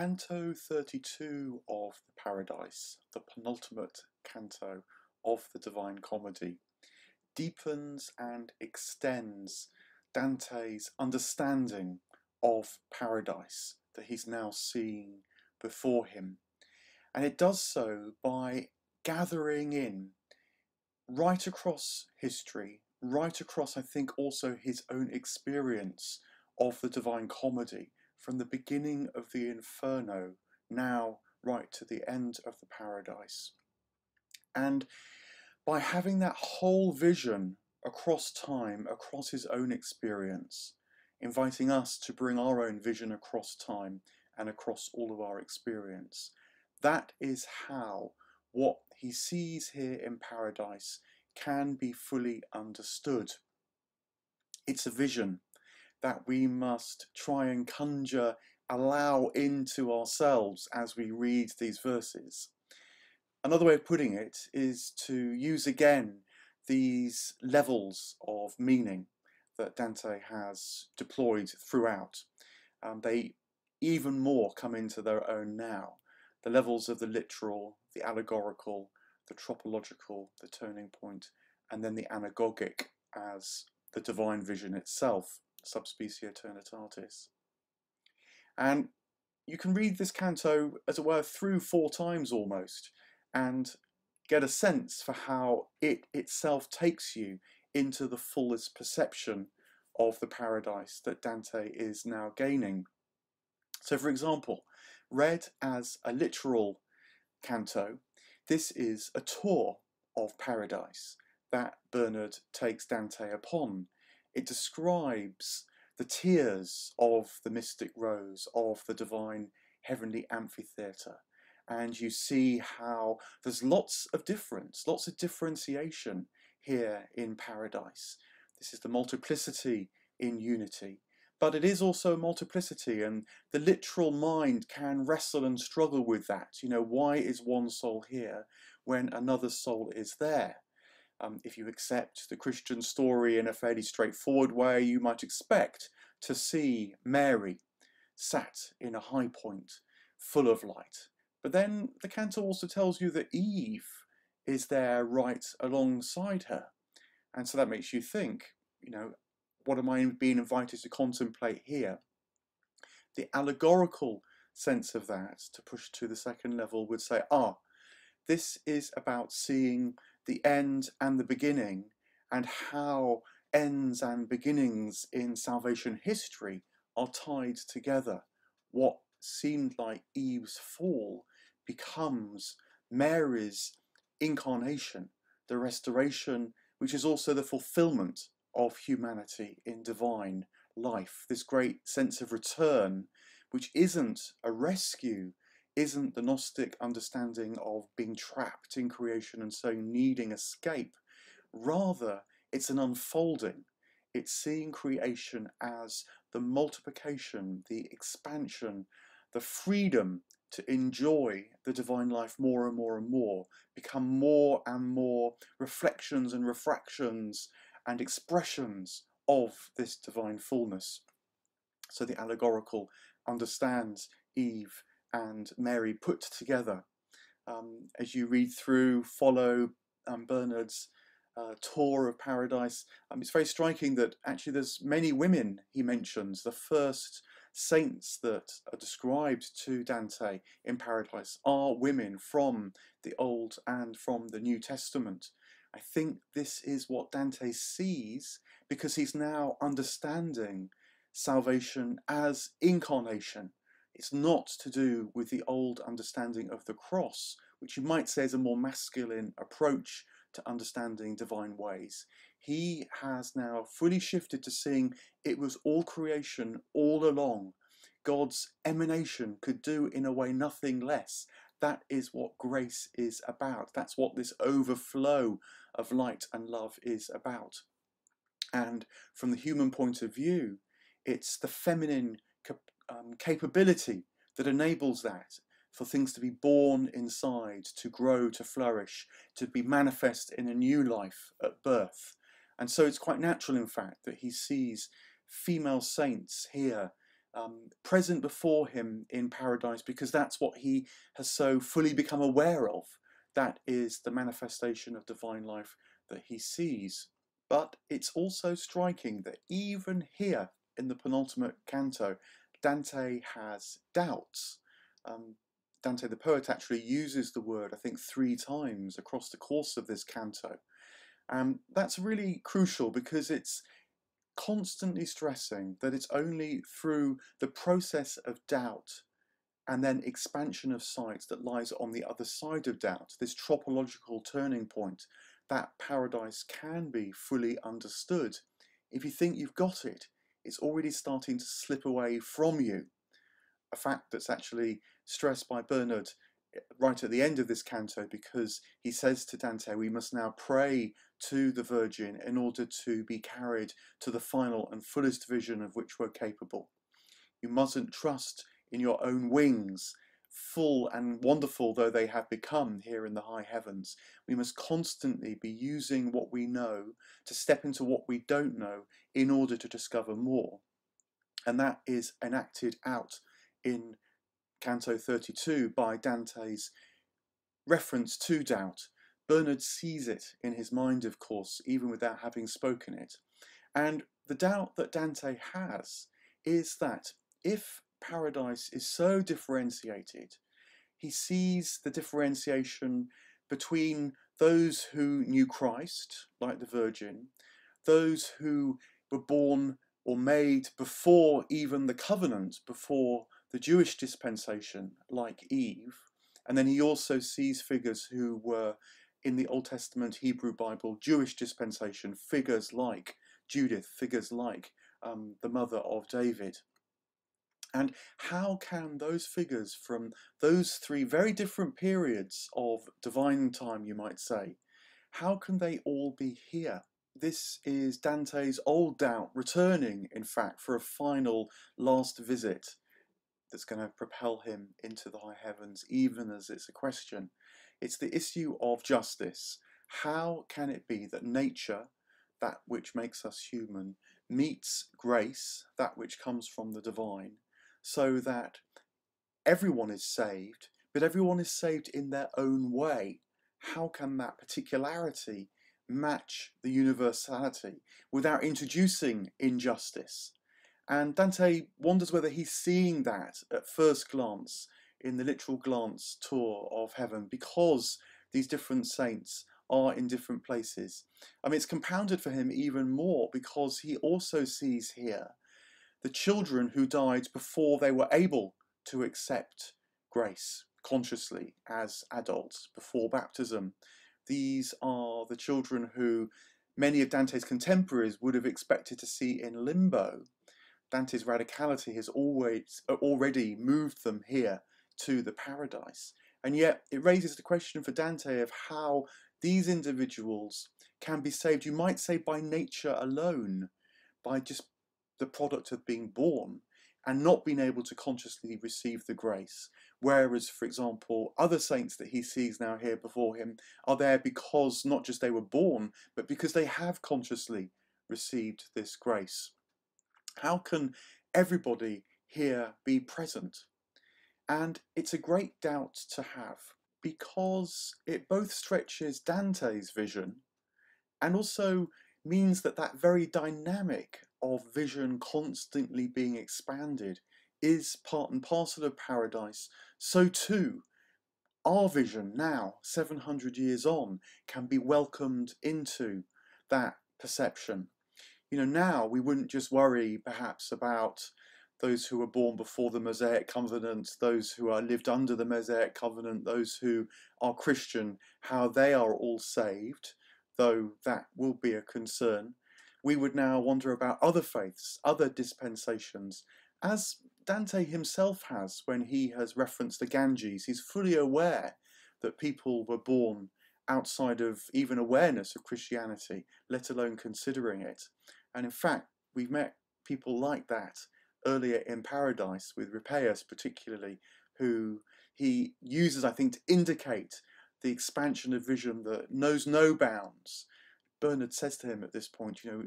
Canto 32 of the Paradise, the penultimate canto of the Divine Comedy, deepens and extends Dante's understanding of paradise that he's now seeing before him. And it does so by gathering in right across history, right across, I think, also his own experience of the Divine Comedy from the beginning of the Inferno, now right to the end of the Paradise. And by having that whole vision across time, across his own experience, inviting us to bring our own vision across time and across all of our experience. That is how what he sees here in paradise can be fully understood. It's a vision that we must try and conjure, allow into ourselves as we read these verses. Another way of putting it is to use again these levels of meaning that Dante has deployed throughout. Um, they even more come into their own now. The levels of the literal, the allegorical, the tropological, the turning point, and then the anagogic as the divine vision itself, sub specie aeternitatis. And you can read this canto, as it were, through four times almost, and get a sense for how it itself takes you into the fullest perception of the paradise that Dante is now gaining. So, for example, read as a literal canto, this is a tour of paradise that Bernard takes Dante upon. It describes the tiers of the mystic rose, of the divine heavenly amphitheatre. And you see how there's lots of difference, lots of differentiation here in paradise. This is the multiplicity in unity. But it is also multiplicity, and the literal mind can wrestle and struggle with that. You know, why is one soul here when another soul is there? Um, if you accept the Christian story in a fairly straightforward way, you might expect to see Mary sat in a high point full of light. But then the canto also tells you that Eve is there right alongside her. And so that makes you think, you know, what am I being invited to contemplate here? The allegorical sense of that, to push to the second level, would say, ah, this is about seeing the end and the beginning and how ends and beginnings in salvation history are tied together. What seemed like Eve's fall becomes Mary's incarnation, the restoration, which is also the fulfillment of humanity in divine life. This great sense of return, which isn't a rescue, isn't the Gnostic understanding of being trapped in creation and so needing escape. Rather, it's an unfolding. It's seeing creation as the multiplication, the expansion, the freedom to enjoy the divine life more and more and more, become more and more reflections and refractions and expressions of this divine fullness. So the allegorical understands Eve and Mary put together. Um, as you read through, follow um, Bernard's uh, tour of paradise, um, it's very striking that actually there's many women he mentions. The first saints that are described to Dante in paradise are women from the Old and from the New Testament. I think this is what Dante sees because he's now understanding salvation as incarnation. It's not to do with the old understanding of the cross, which you might say is a more masculine approach to understanding divine ways. He has now fully shifted to seeing it was all creation all along. God's emanation could do in a way nothing less. That is what grace is about. That's what this overflow of light and love is about. And from the human point of view, it's the feminine um, capability that enables that for things to be born inside, to grow, to flourish, to be manifest in a new life at birth. And so it's quite natural, in fact, that he sees female saints here um, present before him in paradise because that's what he has so fully become aware of. That is the manifestation of divine life that he sees. But it's also striking that even here in the penultimate canto, Dante has doubts. Um, Dante the poet actually uses the word, I think, three times across the course of this canto. Um, that's really crucial because it's constantly stressing that it's only through the process of doubt and then expansion of sight that lies on the other side of doubt, this tropological turning point, that paradise can be fully understood. If you think you've got it, it's already starting to slip away from you. A fact that's actually stressed by Bernard eh, right at the end of this canto because he says to Dante, we must now pray to the Virgin in order to be carried to the final and fullest vision of which we're capable. You mustn't trust in your own wings, full and wonderful though they have become here in the high heavens. We must constantly be using what we know to step into what we don't know in order to discover more. And that is enacted out in Canto 32 by Dante's reference to doubt Bernard sees it in his mind, of course, even without having spoken it. And the doubt that Dante has is that if paradise is so differentiated, he sees the differentiation between those who knew Christ, like the Virgin, those who were born or made before even the covenant, before the Jewish dispensation, like Eve, and then he also sees figures who were in the Old Testament Hebrew Bible Jewish dispensation figures like Judith, figures like um, the mother of David. And how can those figures from those three very different periods of divine time, you might say, how can they all be here? This is Dante's old doubt returning, in fact, for a final last visit that's going to propel him into the high heavens, even as it's a question. It's the issue of justice. How can it be that nature, that which makes us human, meets grace, that which comes from the divine, so that everyone is saved, but everyone is saved in their own way? How can that particularity match the universality without introducing injustice? And Dante wonders whether he's seeing that at first glance in the literal glance tour of heaven because these different saints are in different places. I mean, it's compounded for him even more because he also sees here the children who died before they were able to accept grace consciously as adults before baptism. These are the children who many of Dante's contemporaries would have expected to see in limbo. Dante's radicality has always uh, already moved them here to the paradise. And yet it raises the question for Dante of how these individuals can be saved, you might say by nature alone, by just the product of being born and not being able to consciously receive the grace. Whereas, for example, other saints that he sees now here before him are there because not just they were born, but because they have consciously received this grace. How can everybody here be present? And it's a great doubt to have because it both stretches Dante's vision and also means that that very dynamic of vision constantly being expanded is part and parcel of paradise. So too, our vision now, 700 years on, can be welcomed into that perception. You know, now we wouldn't just worry perhaps about those who were born before the Mosaic covenant, those who are lived under the Mosaic covenant, those who are Christian, how they are all saved, though that will be a concern. We would now wonder about other faiths, other dispensations, as Dante himself has when he has referenced the Ganges. He's fully aware that people were born outside of even awareness of Christianity, let alone considering it. And in fact, we've met people like that earlier in Paradise with Ripheus particularly, who he uses, I think, to indicate the expansion of vision that knows no bounds. Bernard says to him at this point, you know,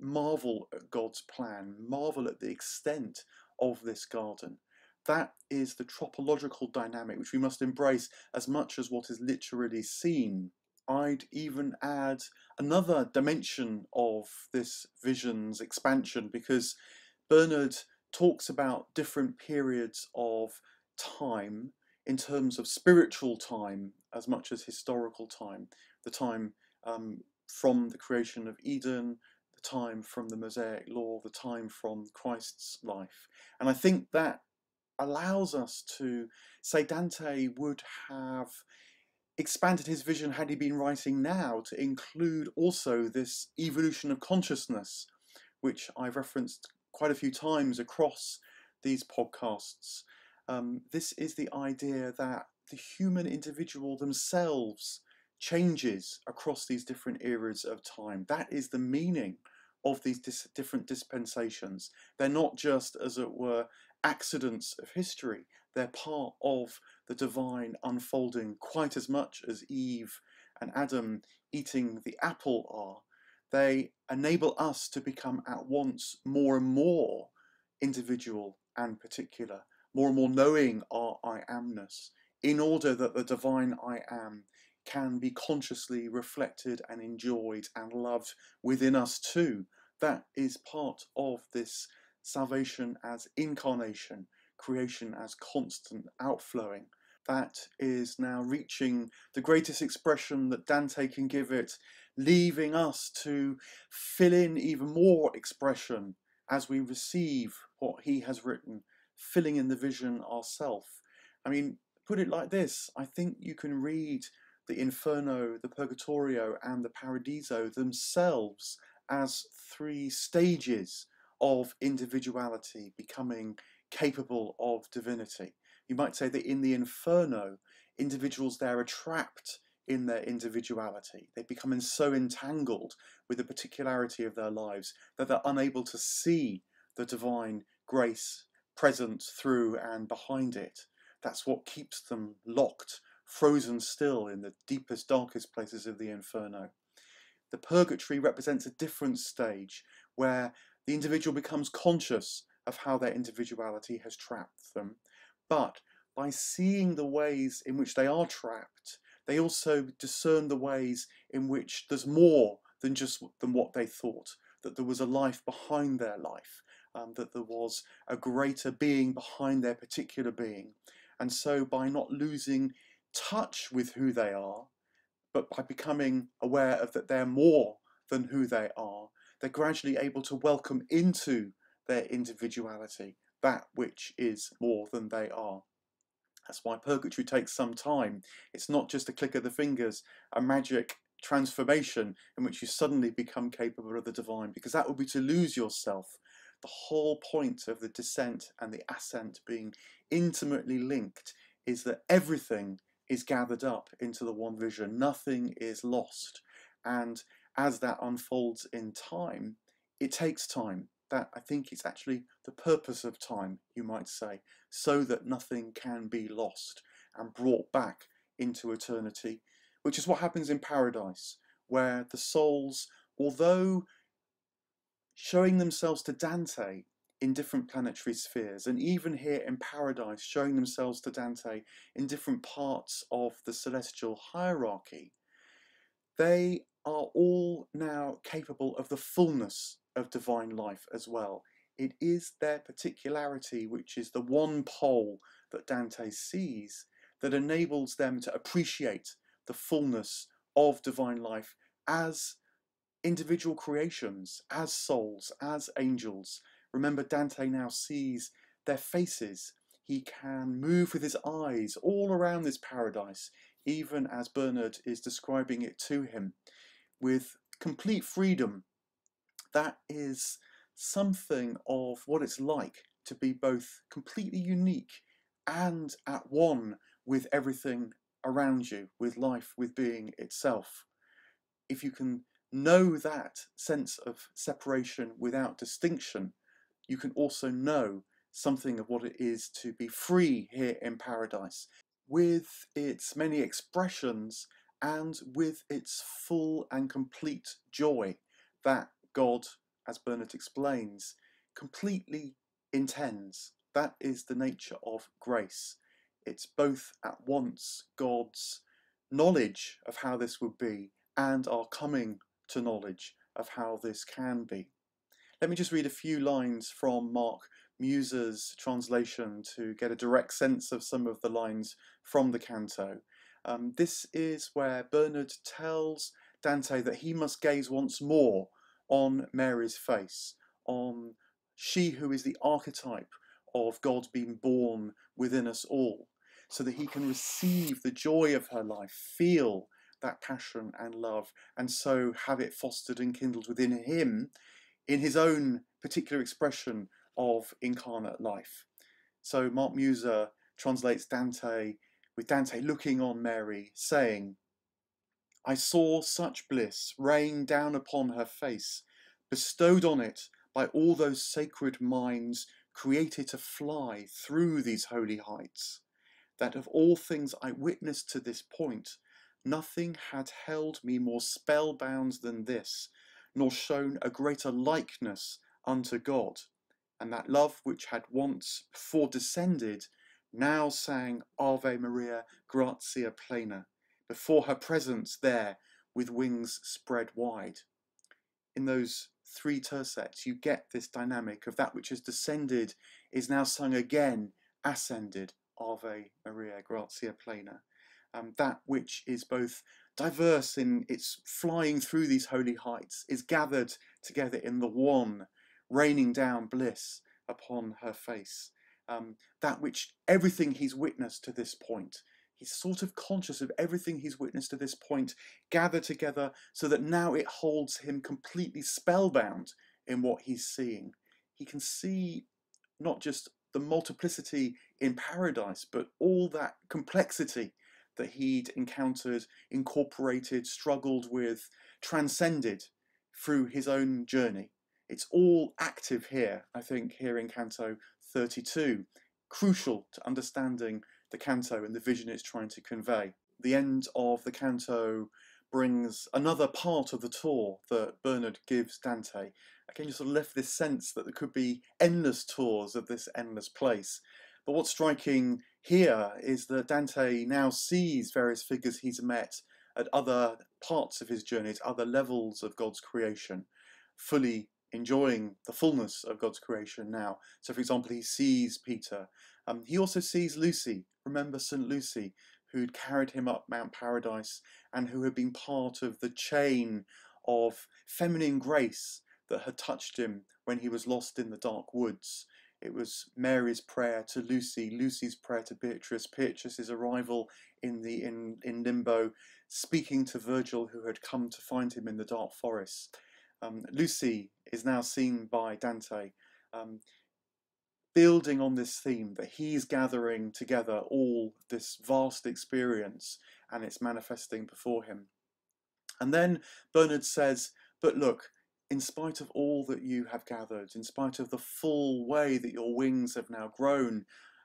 marvel at God's plan, marvel at the extent of this garden. That is the tropological dynamic which we must embrace as much as what is literally seen. I'd even add another dimension of this vision's expansion because Bernard talks about different periods of time in terms of spiritual time as much as historical time. The time um, from the creation of Eden, the time from the Mosaic law, the time from Christ's life. And I think that allows us to say Dante would have expanded his vision had he been writing now to include also this evolution of consciousness, which I've referenced quite a few times across these podcasts. Um, this is the idea that the human individual themselves changes across these different eras of time. That is the meaning of these dis different dispensations. They're not just, as it were, accidents of history. They're part of the divine unfolding quite as much as Eve and Adam eating the apple are. They enable us to become at once more and more individual and particular, more and more knowing our I amness, in order that the divine I am can be consciously reflected and enjoyed and loved within us too. That is part of this salvation as incarnation, creation as constant outflowing. That is now reaching the greatest expression that Dante can give it, leaving us to fill in even more expression as we receive what he has written, filling in the vision ourselves. I mean, put it like this I think you can read the Inferno, the Purgatorio, and the Paradiso themselves as three stages of individuality becoming capable of divinity. You might say that in the Inferno, individuals there are trapped in their individuality. They become so entangled with the particularity of their lives that they're unable to see the divine grace present through and behind it. That's what keeps them locked frozen still in the deepest, darkest places of the inferno. The purgatory represents a different stage where the individual becomes conscious of how their individuality has trapped them, but by seeing the ways in which they are trapped, they also discern the ways in which there's more than just than what they thought, that there was a life behind their life, um, that there was a greater being behind their particular being. And so by not losing touch with who they are, but by becoming aware of that they're more than who they are, they're gradually able to welcome into their individuality that which is more than they are. That's why purgatory takes some time. It's not just a click of the fingers, a magic transformation in which you suddenly become capable of the divine, because that would be to lose yourself. The whole point of the descent and the ascent being intimately linked is that everything is gathered up into the one vision. Nothing is lost. And as that unfolds in time, it takes time. That I think is actually the purpose of time, you might say, so that nothing can be lost and brought back into eternity, which is what happens in paradise, where the souls, although showing themselves to Dante in different planetary spheres, and even here in paradise, showing themselves to Dante in different parts of the celestial hierarchy, they are all now capable of the fullness of divine life as well. It is their particularity, which is the one pole that Dante sees, that enables them to appreciate the fullness of divine life as individual creations, as souls, as angels, Remember, Dante now sees their faces. He can move with his eyes all around this paradise, even as Bernard is describing it to him, with complete freedom. That is something of what it's like to be both completely unique and at one with everything around you, with life, with being itself. If you can know that sense of separation without distinction, you can also know something of what it is to be free here in paradise, with its many expressions and with its full and complete joy that God, as Bernard explains, completely intends. That is the nature of grace. It's both at once God's knowledge of how this would be and our coming to knowledge of how this can be. Let me just read a few lines from Mark Musa's translation to get a direct sense of some of the lines from the canto. Um, this is where Bernard tells Dante that he must gaze once more on Mary's face, on she who is the archetype of God being born within us all, so that he can receive the joy of her life, feel that passion and love, and so have it fostered and kindled within him in his own particular expression of incarnate life. So Mark Musa translates Dante with Dante looking on Mary, saying, I saw such bliss rain down upon her face, bestowed on it by all those sacred minds created to fly through these holy heights, that of all things I witnessed to this point, nothing had held me more spellbound than this, nor shown a greater likeness unto God, and that love which had once before descended now sang Ave Maria Gratia Plena, before her presence there with wings spread wide. In those three tercets, you get this dynamic of that which has descended is now sung again, ascended, Ave Maria Gratia Plena. Um, that which is both diverse in its flying through these holy heights is gathered together in the one, raining down bliss upon her face. Um, that which everything he's witnessed to this point, he's sort of conscious of everything he's witnessed to this point gathered together so that now it holds him completely spellbound in what he's seeing. He can see not just the multiplicity in paradise, but all that complexity that he'd encountered, incorporated, struggled with, transcended through his own journey. It's all active here, I think, here in Canto 32, crucial to understanding the canto and the vision it's trying to convey. The end of the canto brings another part of the tour that Bernard gives Dante. Again, you sort of left this sense that there could be endless tours of this endless place. But what's striking here is that Dante now sees various figures he's met at other parts of his journey, at other levels of God's creation, fully enjoying the fullness of God's creation now. So, for example, he sees Peter. Um, he also sees Lucy. Remember St. Lucy, who'd carried him up Mount Paradise and who had been part of the chain of feminine grace that had touched him when he was lost in the dark woods. It was Mary's prayer to Lucy, Lucy's prayer to Beatrice, Beatrice's arrival in the in, in limbo, speaking to Virgil who had come to find him in the dark forest. Um, Lucy is now seen by Dante um, building on this theme that he's gathering together all this vast experience and it's manifesting before him. And then Bernard says, But look, in spite of all that you have gathered, in spite of the full way that your wings have now grown,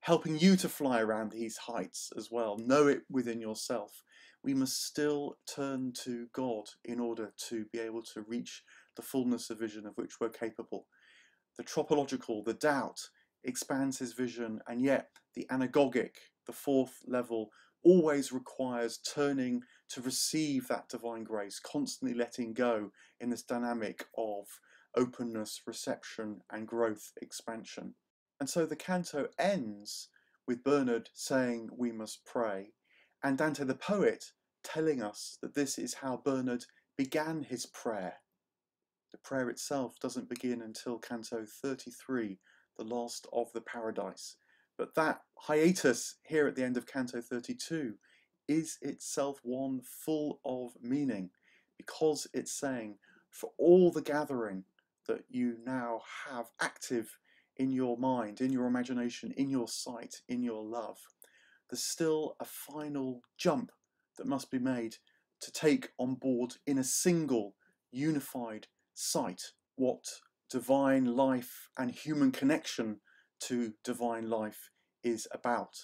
helping you to fly around these heights as well, know it within yourself, we must still turn to God in order to be able to reach the fullness of vision of which we're capable. The tropological, the doubt, expands his vision, and yet the anagogic, the fourth level, always requires turning to receive that divine grace, constantly letting go in this dynamic of openness, reception, and growth expansion. And so the canto ends with Bernard saying, We must pray, and Dante the poet telling us that this is how Bernard began his prayer. The prayer itself doesn't begin until Canto 33, the last of the Paradise. But that hiatus here at the end of Canto 32 is itself one full of meaning because it's saying, for all the gathering that you now have active in your mind, in your imagination, in your sight, in your love, there's still a final jump that must be made to take on board in a single unified sight what divine life and human connection to divine life is about.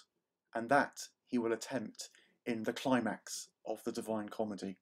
And that he will attempt in the climax of the Divine Comedy.